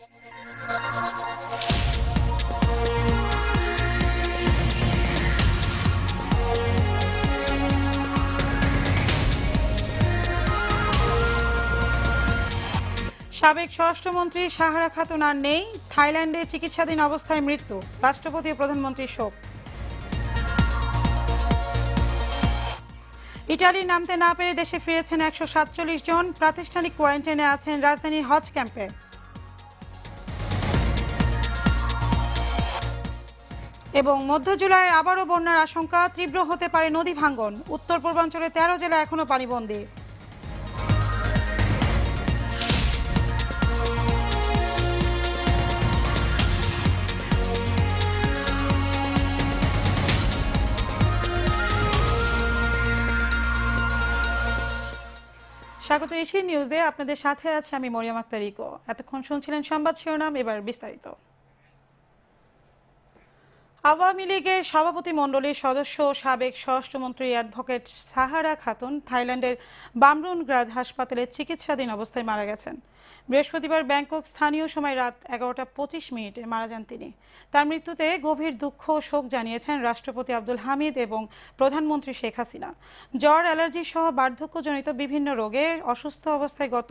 সাবেক স্বরাষ্ট্রমন্ত্রী সাহারা খাতুন আর নেই। থাইল্যান্ডে চিকিৎসাধীন অবস্থায় মৃত্যু, রাষ্ট্রপতি ও প্রধানমন্ত্রীর শোক। ইটালি নামতে না পেরে দেশে ফিরেছেন একশো সাতচল্লিশ জন। প্রাতিষ্ঠানিক কোয়ারেন্টাইনে আছেন রাজধানীর হজ ক্যাম্পে। এবং মধ্য জুলাইয়ের আবারও বন্যার আশঙ্কা তীব্র হতে পারে নদী ভাঙ্গন। উত্তর পূর্বাঞ্চলে তেরো জেলা এখনও পানিবন্দী স্বাগত এশিয়ান নিউজে। আপনাদের সাথে আছে আমি মরিয়াম আক্তার ইকো এতক্ষণ শুনছিলেন সংবাদ শিরোনাম, এবার বিস্তারিত। আওয়ামী লীগের সভাপতি মণ্ডলীর সদস্য সাবেক স্বরাষ্ট্রমন্ত্রী অ্যাডভোকেট সাহারা খাতুন থাইল্যান্ডের বামরুনগ্রাদ হাসপাতালে চিকিৎসাধীন অবস্থায় মারা গেছেন। বৃহস্পতিবার ব্যাংকক স্থানীয় সময় রাত এগারোটা পঁচিশ মিনিটে মারা যান তিনি। তার মৃত্যুতে গভীর দুঃখ ও শোক জানিয়েছেন রাষ্ট্রপতি আব্দুল হামিদ এবং প্রধানমন্ত্রী শেখ হাসিনা। জ্বর, অ্যালার্জি সহ বার্ধক্যজনিত বিভিন্ন রোগে অসুস্থ অবস্থায় গত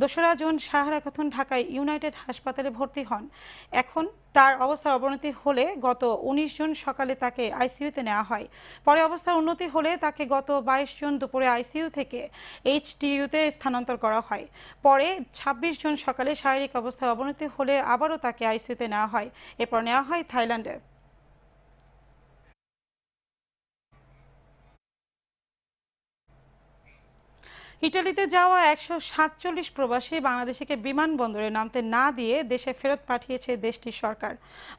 দোসরা জুন সাহারা খাতুন ঢাকায় ইউনাইটেড হাসপাতালে ভর্তি হন। এখন তার অবস্থার অবনতি হলে গত উনিশ জুন সকালে তাকে আইসিইউতে নেওয়া হয়। পরে অবস্থার উন্নতি হলে তাকে গত বাইশ জুন দুপুরে আইসিইউ থেকে এইচটিইউতে স্থানান্তর করা হয়। পরে ছাব্বিশ জুন সকালে শারীরিক অবস্থার অবনতি হলে আবারও তাকে আইসিইউতে নেওয়া হয়। এরপর নেওয়া হয় থাইল্যান্ডে। ইটালিতে যাওয়া একশো সাতচল্লিশ প্রবাসী বাংলাদেশিকে বিমানবন্দরে নামতে না দিয়ে দেশে ফেরত পাঠিয়েছে দেশটির সরকার।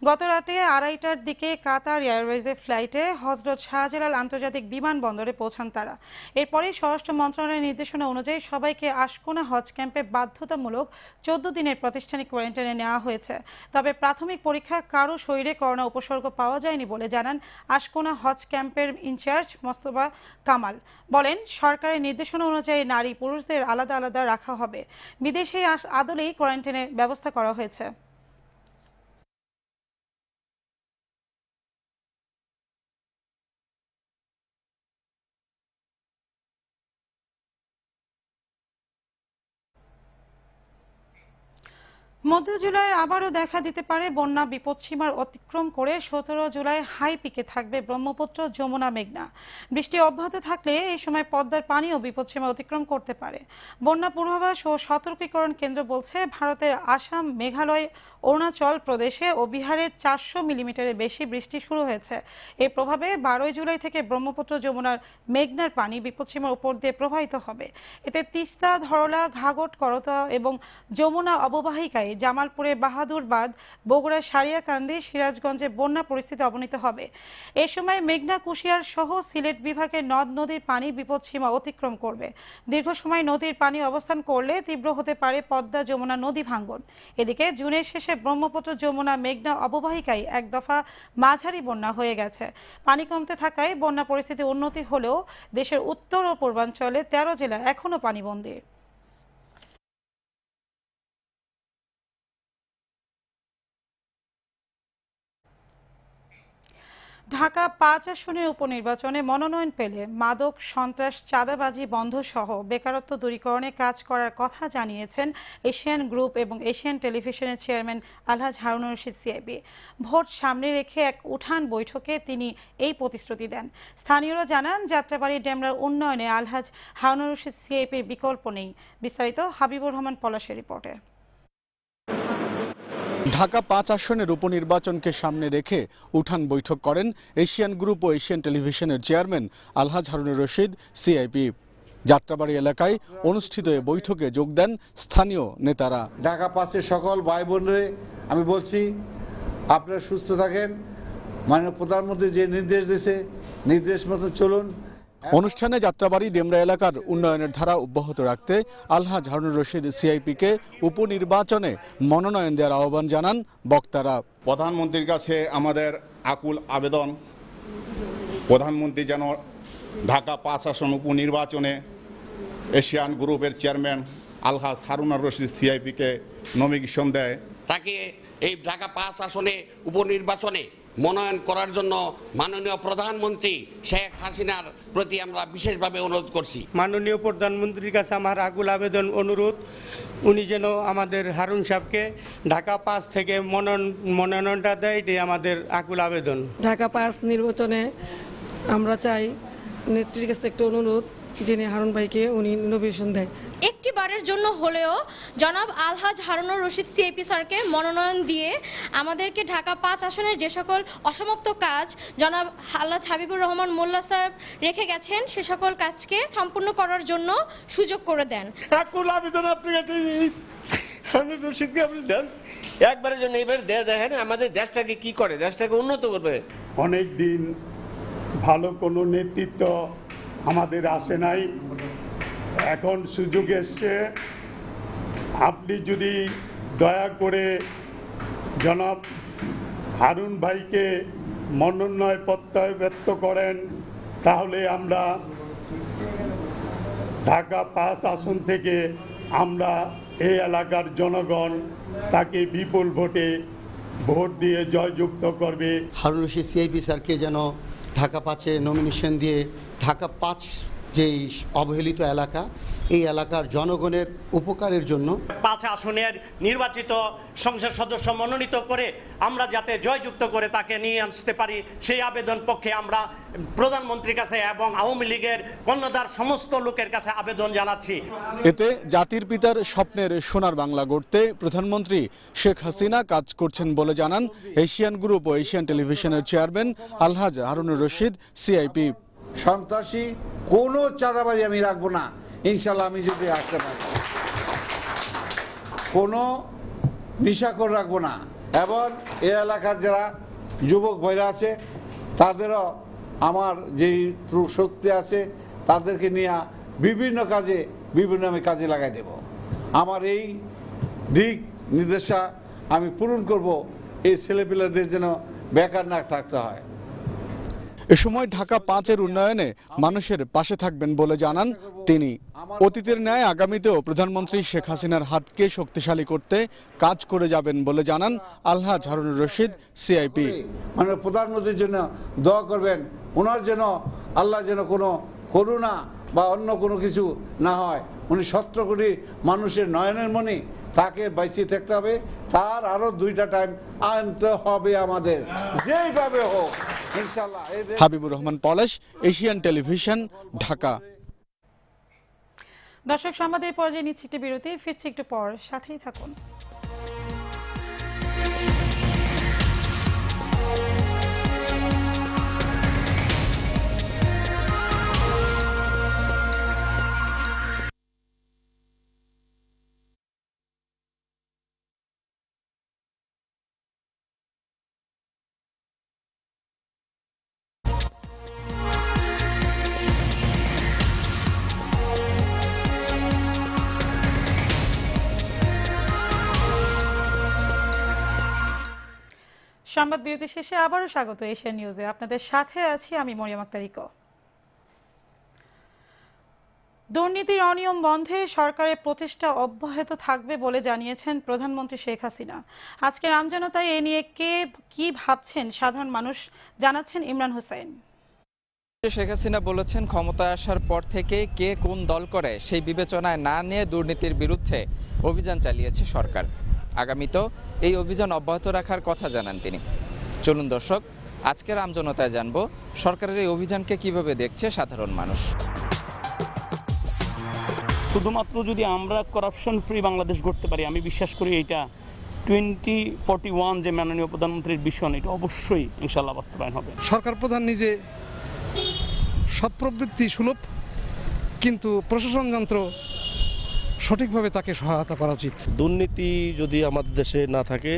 গত রাতে আড়াইটার দিকে কাতার এয়ারওয়েজের ফ্লাইটে হজরত শাহজালাল আন্তর্জাতিক বিমানবন্দরে পৌঁছান তারা। এরপরে স্বরাষ্ট্র মন্ত্রণালয়ের নির্দেশনা অনুযায়ী সবাইকে আশকোনা হজ ক্যাম্পে বাধ্যতামূলক চোদ্দ দিনের প্রাতিষ্ঠানিক কোয়ারেন্টাইনে নেওয়া হয়েছে। তবে প্রাথমিক পরীক্ষা কারও শরীরে করোনা উপসর্গ পাওয়া যায়নি বলে জানান আশকোনা হজ ক্যাম্পের ইনচার্জ মোস্তফা কামাল। বলেন, সরকারের নির্দেশনা অনুযায়ী নারী পুরুষদের আলাদা আলাদা রাখা হবে। বিদেশে আদলেই কোয়ারেন্টাইনের ব্যবস্থা করা হয়েছে। মধ্য জুলাই আবারও দেখা দিতে পারে বন্যা বিপদসীমার অতিক্রম করে সতেরো জুলাই হাই পিকে থাকবে ব্রহ্মপুত্র যমুনা মেঘনা। বৃষ্টি অব্যাহত থাকলে এই সময় পদ্মার পানিও বিপদসীমা অতিক্রম করতে পারে। বন্যা পূর্বাভাস ও সতর্কীকরণ কেন্দ্র বলছে, ভারতের আসাম, মেঘালয়, অরুণাচল প্রদেশে ও বিহারে চারশো মিলিমিটারের বেশি বৃষ্টি শুরু হয়েছে। এর প্রভাবে বারোই জুলাই থেকে ব্রহ্মপুত্র যমুনার মেঘনার পানি বিপদসীমার উপর দিয়ে প্রবাহিত হবে। এতে তিস্তা, ধরলা, ঘাগট, করতা এবং যমুনা অববাহিকায় জামালপুরে বাহাদুর বাদ বগুড়ার সারিয়াকান্দি, সিরাজগঞ্জে বন্যা পরিস্থিতি অবনীত হবে। এ সময় মেঘনা কুশিয়ার সহ সিলেট বিভাগে নদ নদীর পানি বিপদসীমা অতিক্রম করবে। দীর্ঘ সময় নদীর পানি অবস্থান করলে তীব্র হতে পারে পদ্মা যমুনা নদী ভাঙ্গন। এদিকে জুনের শেষে ব্রহ্মপুত্র যমুনা মেঘনা অববাহিকায় এক দফা মাঝারি বন্যা হয়ে গেছে। পানি কমতে থাকায় বন্যা পরিস্থিতি উন্নতি হলেও দেশের উত্তর ও পূর্বাঞ্চলে তেরো জেলা এখনও পানিবন্দী। ঢাকা পাঁচ আসনের উপনির্বাচনে মনোনয়ন পেলে মাদক, সন্ত্রাস, চাঁদাবাজি বন্ধ সহ বেকারত্ব দূরীকরণে কাজ করার কথা জানিয়েছেন এশিয়ান গ্রুপ এবং এশিয়ান টেলিভিশনের chairman Alhaj Harunur Rashid CIB. Vote সামনে রেখে এক উঠান বৈঠকে তিনি এই প্রতিশ্রুতি দেন। স্থানীয়রা জানান, যাত্রাবাড়ি ডেমরার উন্নয়নে আলহাজ হারুনুর রশিদ সিআইপির বিকল্প নেই। বিস্তারিত হাবিবুর রহমান পলাশের রিপোর্টে। ঢাকা পাঁচ আসনের উপনির্বাচনকে সামনে রেখে উঠান বৈঠক করেন এশিয়ান গ্রুপ ও এশিয়ান টেলিভিশনের চেয়ারম্যান আলহাজ হারুনুর রশিদ সিআইপি যাত্রাবাড়ি এলাকায় অনুষ্ঠিত এ বৈঠকে যোগ দেন স্থানীয় নেতারা। ঢাকা পাঁচের সকল ভাই বোনরে আমি বলছি, আপনারা সুস্থ থাকেন। মাননীয় প্রধানমন্ত্রী যে নির্দেশ দিয়েছে, নির্দেশ মতো চলুন। অনুষ্ঠানে যাত্রাবাড়ি ডেমরা এলাকার উন্নয়নের ধারা অব্যাহত রাখতে আলহাজ হারুনুর রশিদ সিআইপিকে উপনির্বাচনে মনোনয়ন দেওয়ার আহ্বান জানান বক্তারা। প্রধানমন্ত্রীর কাছে আমাদের আকুল আবেদন। প্রধানমন্ত্রী যেন ঢাকা পাঁচ আসন উপনির্বাচনে এশিয়ান গ্রুপের চেয়ারম্যান আলহাজ হারুনার রশিদ সিআইপিকে নমিনেশন দেয়। তাকে এই ঢাকা পাঁচ আসনে উপনির্বাচনে মনোনয়ন করার জন্য মাননীয় প্রধানমন্ত্রী শেখ হাসিনার প্রতি আমরা বিশেষভাবে অনুরোধ করছি। মাননীয় প্রধানমন্ত্রীর কাছে আমার আগুল আবেদন অনুরোধ উনি যেন আমাদের হারুন সাহেবকে ঢাকা পাস থেকে মনোনয়ন মনোনয়নটা দেয় এটাই আমাদের আকুল আবেদন। ঢাকা পাস নির্বাচনে আমরা চাই নেত্রীর কাছে একটা অনুরোধ যিনি হারুন ভাইকে উনি নমিনেশন দেয়। একটি বারের জন্য হলেও জনাব আলহাজ হারুনুর রশিদ সিএপি স্যারকে মনোনয়ন দিয়ে আমাদেরকে ঢাকা পাঁচ আসনের যে সকল অসমাপ্ত কাজ জনাব আল্লাহ হাবিবুর রহমান মোল্লা স্যার রেখে গেছেন সে সকল কাজকে সম্পূর্ণ করার জন্য সুযোগ করে দেন। আকুল আবেদন হারুন রশিদকে আপনি দেন। একবারের জন্য এবার দেয়া দেখেন আমাদের দেশটাকে কি করে দেশটাকে উন্নত করবে। অনেক দিন ভালো কোনো নেতৃত্ব আমাদের আসে নাই। এখন সুযোগ এসছে। আপনি যদি দয়া করে জনাব হারুন ভাইকে মনোনয় প্রত্যয় ব্যক্ত করেন, তাহলে আমরা ঢাকা পাঁচ আসন থেকে আমরা এই এলাকার জনগণ তাকে বিপুল ভোটে ভোট দিয়ে জয়যুক্ত করবে। হারুন রশিদ সিআইপি স্যারকে যেন ঢাকা পাঁচে নমিনেশন দিয়ে ঢাকা পাঁচ যেই অবহেলিত এলাকা এই এলাকার জনগণের উপকারের জন্য। পাঁচ আসনের নির্বাচিত সংসদ সদস্য মনোনীত করে আমরা যাতে জয়যুক্ত করে তাকে নিয়ে আসতে পারি সেই আবেদন পক্ষে আমরা প্রধানমন্ত্রীর কাছে এবং আওয়ামী লীগের কর্ণধার সমস্ত লোকের কাছে আবেদন জানাচ্ছি। এতে জাতির পিতার স্বপ্নের সোনার বাংলা গড়তে প্রধানমন্ত্রী শেখ হাসিনা কাজ করছেন বলে জানান এশিয়ান গ্রুপ ও এশিয়ান টেলিভিশনের চেয়ারম্যান আলহাজ হারুনুর রশিদ সিআইপি। সন্ত্রাসী, কোনো চাঁদাবাজি আমি রাখব না। ইনশাল্লাহ আমি যদি আসতে পারি। কোনো নিশাকর রাখব না। এবং এ এলাকার যারা যুবক ভাইরা আছে, তাদেরও আমার যেই শক্তি আছে, তাদেরকে নিয়ে বিভিন্ন কাজে, বিভিন্ন আমি কাজে লাগাই দেব। আমার এই দিক নির্দেশা আমি পূরণ করব। এই ছেলেপিলেদের যেন বেকার না থাকতে হয়। এ সময় ঢাকা পাঁচের উন্নয়নে মানুষের পাশে থাকবেন বলে জানান তিনি। অতীতের ন্যায় আগামীতেও প্রধানমন্ত্রী শেখ হাসিনার হাতকে শক্তিশালী করতে কাজ করে যাবেন বলে জানান আল্লাহ হারুনুর রশিদ সিআইপি মানে প্রধানমন্ত্রীর জন্য দোয়া করবেন, ওনার যেন আল্লাহ যেন কোনো করুণা বা অন্য কোনো কিছু না হয়। উনি সতেরো কোটি মানুষের নয়নের মণি, তাকে বাইচে থাকতে হবে। তার আরও দুইটা টাইম আনতে হবে আমাদের। যেইভাবে হোক। Habibur Rahman Palash Asian television Dhaka. দর্শক সংবাদের পর্যায়ে নিচ্ছি একটি বিরতি ফিরছি একটু পর সাথেই থাকুন। সংবাদ বিরতি শেষে আবারও স্বাগত এশিয়া নিউজে। আপনাদের সাথে আছি আমি মরিয়াম আক্তার ইকো দুর্নীতির অনিয়ম বন্ধে সরকারের প্রচেষ্টা অব্যাহত থাকবে বলে জানিয়েছেন প্রধানমন্ত্রী শেখ হাসিনা। আজকের আমজনতায় এ নিয়ে কে কি ভাবছেন সাধারণ মানুষ জানাচ্ছেন ইমরান হোসেন। শেখ হাসিনা বলেছেন, ক্ষমতায় আসার পর থেকে কে কোন দল করে সেই বিবেচনায় না নিয়ে দুর্নীতির বিরুদ্ধে অভিযান চালিয়েছে সরকার। আগামীতেও এই অভিযান অব্যাহত রাখার কথা জানান তিনি। চলুন দর্শক আজকের আমজনতায় জানব সরকারের এই অভিযানকে কীভাবে দেখছে সাধারণ মানুষ। শুধুমাত্র যদি আমরা করাপশন ফ্রি বাংলাদেশ গড়তে পারি আমি বিশ্বাস করি এইটা টোয়েন্টি ফর্টি ওয়ান যে মাননীয় প্রধানমন্ত্রীর বিষয় এটা অবশ্যই ইনশাল্লাহ বাস্তবায়ন হবে। সরকার প্রধান নিজে সৎপ্রবৃত্তি সুলভ কিন্তু প্রশাসন যন্ত্র সঠিকভাবে তাকে সহায়তা করা উচিত। দুর্নীতি যদি আমাদের দেশে না থাকে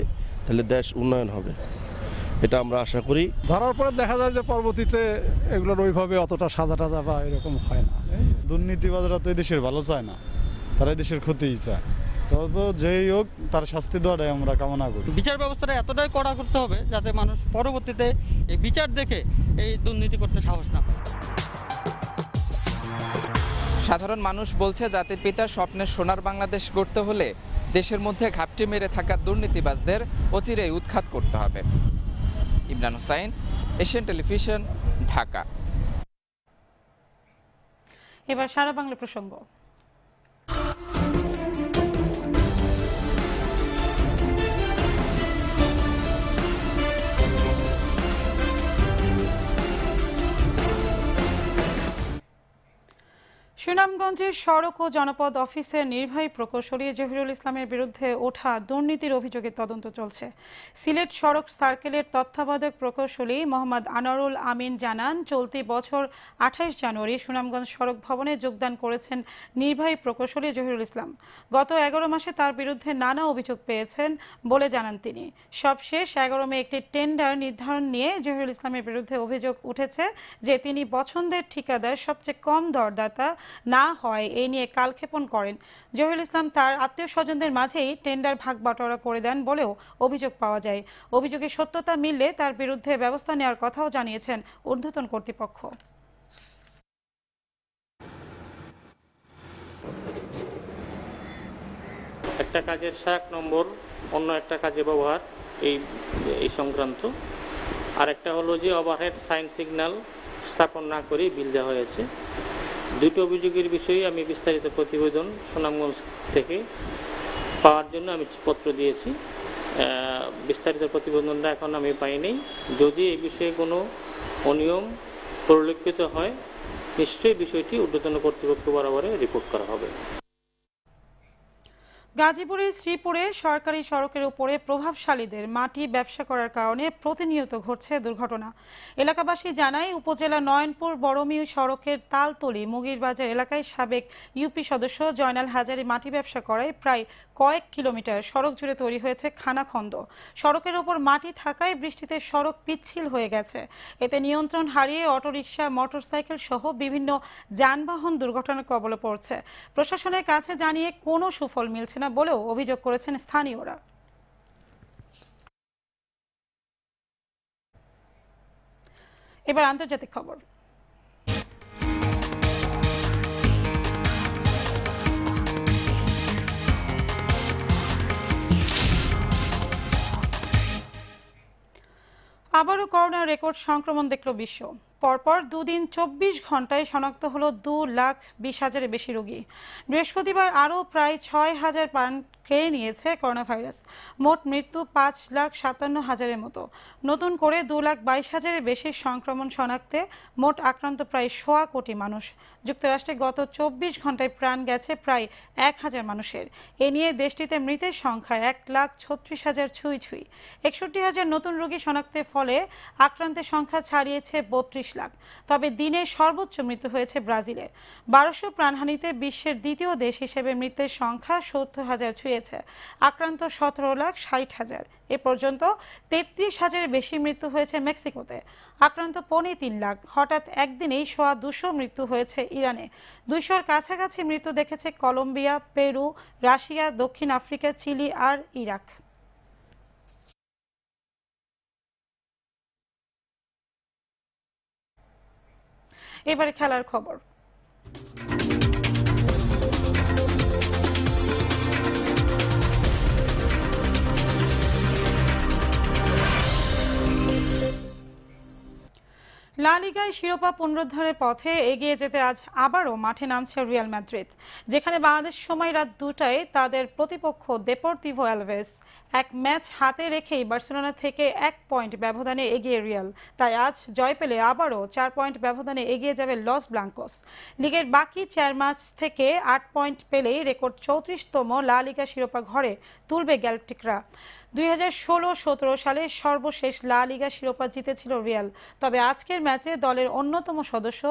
তাহলে দেশ উন্নয়ন হবে। এটা আমরা আশা করি। ধরার পরে দেখা যায় যে পরবর্তীতে এগুলোর ওইভাবে অতটা সাজা টাজা বা এরকম হয় না। দুর্নীতিবাজরা তো দেশের ভালো চায় না তারা দেশের ক্ষতিই চায়। তো তো যেই হোক তার শাস্তি দেওয়াটাই আমরা কামনা করি। বিচার ব্যবস্থাটা এতটাই কড়া করতে হবে যাতে মানুষ পরবর্তীতে এই বিচার দেখে এই দুর্নীতি করতে সাহস না পায়। সাধারণ মানুষ বলছে, জাতির পিতার স্বপ্নের সোনার বাংলাদেশ গড়তে হলে দেশের মধ্যে ঘাপটি মেরে থাকা দুর্নীতিবাজদের অচিরেই উৎখাত করতে হবে। Imran Hussain, Asian television, Dhaka. এবার সারা বাংলা প্রসঙ্গ। সুনামগঞ্জ সুনামগঞ্জের সড়ক ও জনপদ অফিসের নির্বাহী প্রকৌশলী জহিরুল ইসলামের বিরুদ্ধে ওঠা দুর্নীতির অভিযোগে তদন্ত চলছে। সিলেট সড়ক সার্কেলের তত্ত্বাবধায়ক প্রকৌশলী মোহাম্মদ আনোয়ারুল আমিন জানান, চলতি বছর আঠাইশ জানুয়ারি সুনামগঞ্জ সড়ক ভবনে যোগদান করেছেন নির্বাহী প্রকৌশলী জহিরুল ইসলাম। গত এগারো মাসে তার বিরুদ্ধে নানা অভিযোগ পেয়েছেন বলে জানান তিনি। সবশেষ এগারো মে একটি টেন্ডার নির্ধারণ নিয়ে জহিরুল ইসলামের বিরুদ্ধে অভিযোগ উঠেছে যে, তিনি পছন্দের ঠিকাদার সবচেয়ে কম দরদাতা না হয় এই নিয়ে কালক্ষেপণ করেন। জহিরুল ইসলাম তার আত্মীয় স্বজনদের মাঝেই টেন্ডার ভাগ বাটোয়ারা করে দেন বলেও অভিযোগ পাওয়া যায়। অভিযোগের সত্যতা মিললে তার বিরুদ্ধে ব্যবস্থা নেওয়ার কথাও জানিয়েছেন ঊর্ধ্বতন কর্তৃপক্ষ। একটা কাজের সাক নম্বর, অন্য একটা কাজে ব্যবহার, এই এই সংক্রান্ত। আরেকটা হলো যে ওভারহেড সাইন সিগন্যাল স্থাপন না করে বিল দেওয়া হয়েছে। দুটো অভিযোগের বিষয়ে আমি বিস্তারিত প্রতিবেদন সুনামগঞ্জ থেকে পাওয়ার জন্য আমি পত্র দিয়েছি। বিস্তারিত প্রতিবেদনটা এখন আমি পাইনি। যদি এই বিষয়ে কোনো অনিয়ম পরিলক্ষিত হয়, নিশ্চয়ই বিষয়টি ঊর্ধ্বতন কর্তৃপক্ষ বরাবরে রিপোর্ট করা হবে। গাজীপুরের শ্রীপুরে সরকারি সড়কের উপরে প্রভাবশালীদের মাটি ব্যবসা করার কারণে প্রতিনিয়ত ঘটছে দুর্ঘটনা। এলাকাবাসী জানায়, উপজেলা নয়নপুর বড়মি সড়কের তালতলি মুগিরবাজার এলাকায় সাবেক ইউপি সদস্য জয়নাল হাজারি মাটি ব্যবসা করায় প্রায় কয়েক কিলোমিটার সড়ক জুড়ে তৈরি হয়েছে খানাখন্দ। সড়কের ওপর মাটি থাকায় বৃষ্টিতে সড়ক পিচ্ছিল হয়ে গেছে। এতে নিয়ন্ত্রণ হারিয়ে অটোরিকশা, মোটরসাইকেল সহ বিভিন্ন যানবাহন দুর্ঘটনার কবলে পড়ছে। প্রশাসনের কাছে জানিয়ে কোনো সুফল মিলছে না বলেও অভিযোগ করেছেন স্থানীয়রা। এবার আন্তর্জাতিক খবর। আবারও করোনা রেকর্ড সংক্রমণ দেখল বিশ্ব। পরপর দুদিন চব্বিশ ঘন্টায় শনাক্ত হলো দু লাখ বিশ হাজারের বেশি রোগী। বৃহস্পতিবার আরও প্রায় ছয় হাজার খেয়ে নিয়েছে করোনা ভাইরাস মোট মৃত্যু পাঁচ লাখ সাতান্ন হাজারের মতো। নতুন করে দু লাখ বাইশ হাজারের বেশি সংক্রমণ শনাক্তে মোট আক্রান্ত প্রায় সোয়া কোটি মানুষ। যুক্তরাষ্ট্রে গত চব্বিশ ঘন্টায় প্রাণ গেছে প্রায় এক হাজার মানুষের। এ নিয়ে দেশটিতে মৃতের সংখ্যা এক লাখ ছত্রিশ হাজার ছুঁই ছুঁই। একষট্টি হাজার নতুন রোগী শনাক্তের ফলে আক্রান্তের সংখ্যা ছাড়িয়েছে বত্রিশ লাখ। তবে দিনে সর্বোচ্চ মৃত্যু হয়েছে ব্রাজিলে। বারোশো প্রাণহানিতে বিশ্বের দ্বিতীয় দেশ হিসেবে মৃতের সংখ্যা সত্তর হাজার ছুঁয়েছে আক্রান্ত সতেরো লাখ ষাট হাজার। এ পর্যন্ত তেত্রিশ হাজারের বেশি মৃত্যু হয়েছে মেক্সিকোতে। আক্রান্ত পৌনে তিন লাখ। হঠাৎ একদিনেই সোয়া দুশো মৃত্যু হয়েছে ইরানে। দুইশোর কাছাকাছি মৃত্যু দেখেছে কলম্বিয়া, পেরু, রাশিয়া, দক্ষিণ আফ্রিকা, চিলি আর ইরাক। এবারে খেলার খবর। লা লিগায় শিরোপা পুনরুদ্ধারের পথে এগিয়ে যেতে আজ আবারও মাঠে নামছে রিয়াল ম্যাদ্রিদ, যেখানে বাংলাদেশ সময় রাত দুটায় তাদের প্রতিপক্ষ দেপোর্তিভো অ্যালভেস এক ম্যাচ হাতে রেখেই বার্সেলোনা থেকে এক পয়েন্ট ব্যবধানে এগিয়ে রিয়াল। তাই আজ জয় পেলে আবারও চার পয়েন্ট ব্যবধানে এগিয়ে যাবে লস ব্লাঙ্কোস। লিগের বাকি চার ম্যাচ থেকে আট পয়েন্ট পেলেই রেকর্ড চৌত্রিশতম লা লিগা শিরোপা ঘরে তুলবে গ্যালটিকরা। দুই হাজার ষোলো সতেরো সালে সর্বশেষ লা লিগা শিরোপা জিতেছিল রিয়াল। তবে আজকের ম্যাচে দলের অন্যতম সদস্য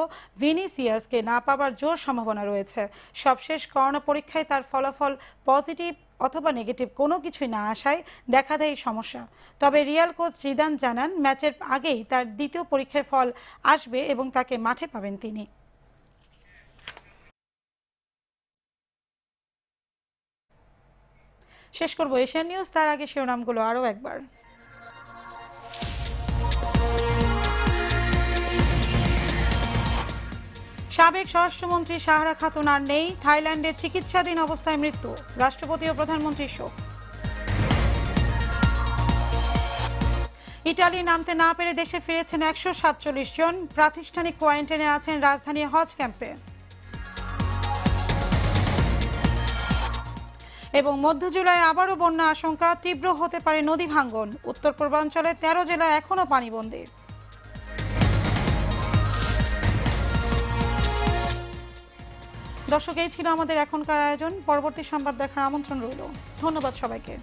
ভিনিসিয়াসকে না পাবার জোর সম্ভাবনা রয়েছে। সবশেষ করোনা পরীক্ষায় তার ফলাফল পজিটিভ অথবা নেগেটিভ কোনো কিছুই না আসায় দেখা দেয় সমস্যা। তবে রিয়াল কোচ জিদান জানান, ম্যাচের আগেই তার দ্বিতীয় পরীক্ষার ফল আসবে এবং তাকে মাঠে পাবেন তিনি। শেষ করব এশিয়ান নিউজ, তার আগে শিরোনামগুলো আরও একবার। সাবেক স্বরাষ্ট্রমন্ত্রী সাহারা খাতুন আর নেই। থাইল্যান্ডে চিকিৎসাধীন অবস্থায় মৃত্যু, রাষ্ট্রপতি ও প্রধানমন্ত্রীর শোক। ইটালি নামতে না পেরে দেশে ফিরেছেন একশো সাতচল্লিশ জন। প্রাতিষ্ঠানিক কোয়ারেন্টাইনে আছেন রাজধানী হজ ক্যাম্পে। এবং মধ্য জুলাইয়ে আবারও বন্যা আশঙ্কা, তীব্র হতে পারে নদী ভাঙ্গন। উত্তর পূর্বাঞ্চলে তেরো জেলা এখনও পানিবন্দী দর্শক এই ছিল আমাদের এখনকার আয়োজন। পরবর্তী সংবাদ দেখার আমন্ত্রণ রইল। ধন্যবাদ সবাইকে।